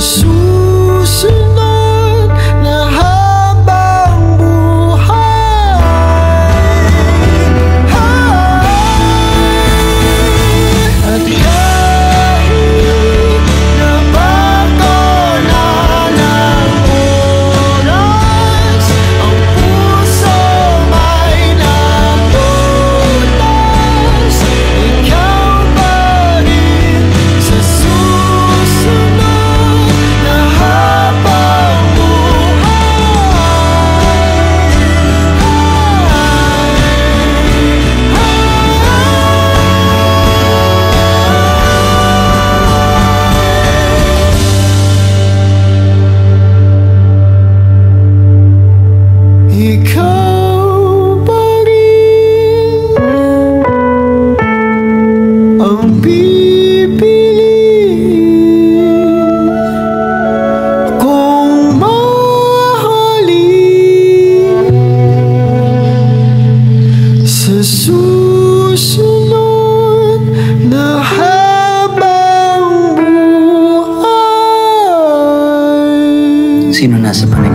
是。sino nasa panay.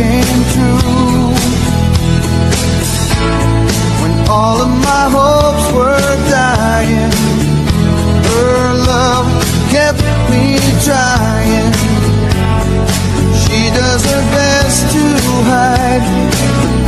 came true. When all of my hopes were dying, her love kept me trying. She does her best to hide.